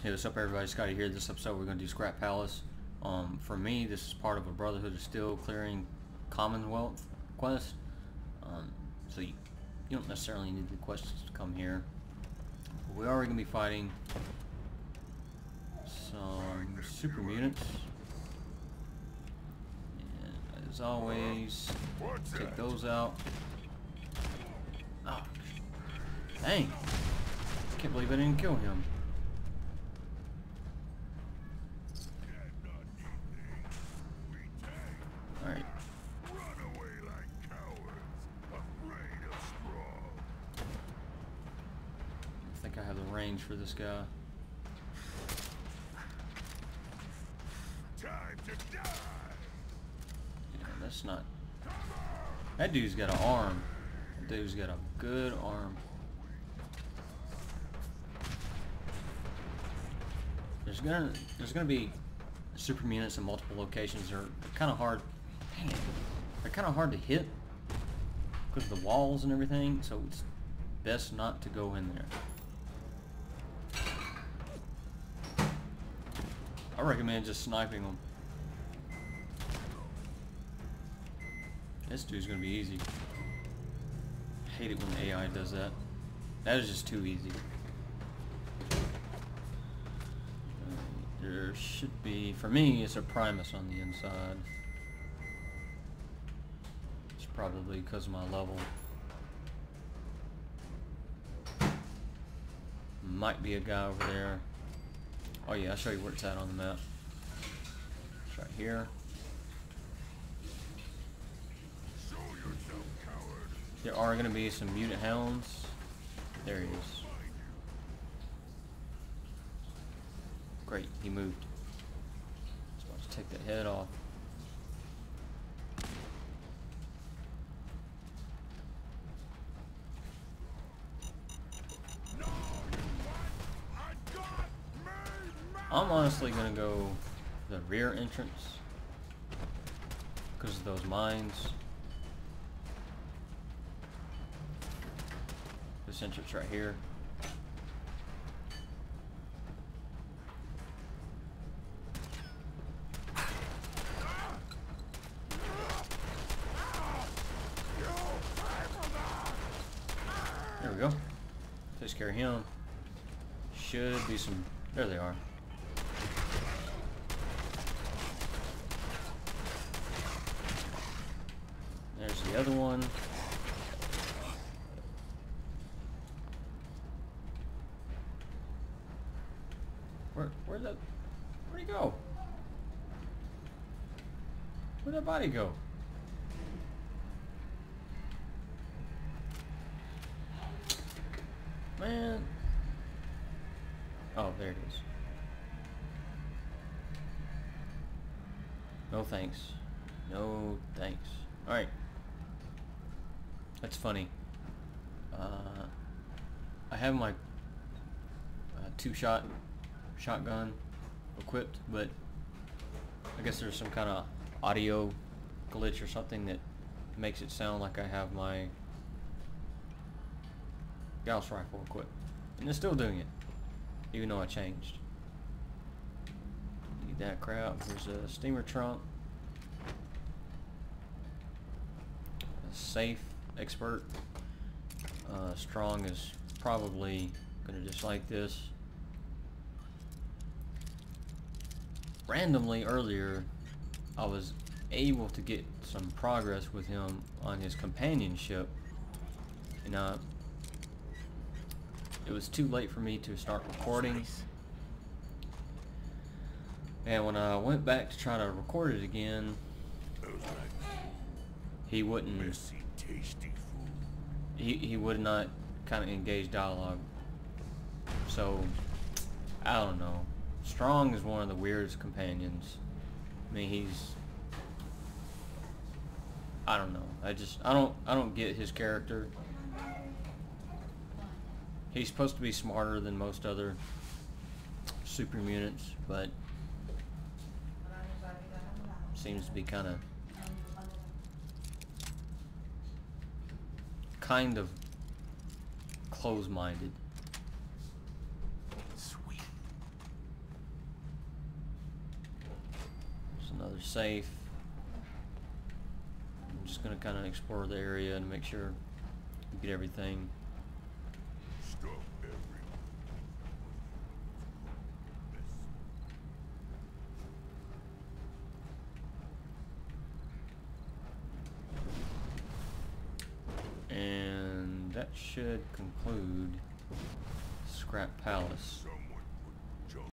Hey, what's up everybody? Scottii here. This episode we're going to do Scrap Palace. Um, for me, this is part of a Brotherhood of Steel clearing Commonwealth quest. Um, so you, you don't necessarily need the quests to come here. We are going to be fighting some super mutants. And as always, take those out. Oh, dang. I Can't believe I didn't kill him. I have the range for this guy. Time to die. Yeah, that's not... That dude's got an arm. That dude's got a good arm. There's gonna there's gonna be super mutants in multiple locations. They're kind of hard. Dang it. They're kind of hard to hit because of the walls and everything. So it's best not to go in there. I recommend just sniping them. This dude's gonna be easy. hate it when the AI does that. That is just too easy. There should be, for me, it's a Primus on the inside. It's probably because of my level. Might be a guy over there. Oh yeah, I'll show you where it's at on the map. It's right here. There are going to be some mutant hounds. There he is. Great, he moved. Just about to take that head off. I'm honestly to go the rear entrance because of those mines. This entrance right here. There we go. Takes care of him. Should be some. There they are. There's the other one. Where where'd that where'd he go? Where'd that body go? Man. Oh, there it is. No thanks. No thanks. Alright. That's funny. Uh, I have my uh, two-shot shotgun equipped, but I guess there's some kind of audio glitch or something that makes it sound like I have my Gauss rifle equipped. And it's still doing it, even though I changed. Need that crap. There's a steamer trunk. A safe expert. Uh, strong is probably gonna dislike this. Randomly earlier, I was able to get some progress with him on his companionship, and uh, it was too late for me to start recording. And when I went back to try to record it again, he wouldn't. Tasty food. he, he would not kind of engage dialogue. So, I don't know. Strong is one of the weirdest companions. I mean, he's. I don't know. I just I don't I don't get his character. He's supposed to be smarter than most other super mutants, but seems to be kind of kind of close-minded. Sweet. There's another safe. I'm just gonna kind of explore the area and make sure we get everything. Should conclude Scrap Palace.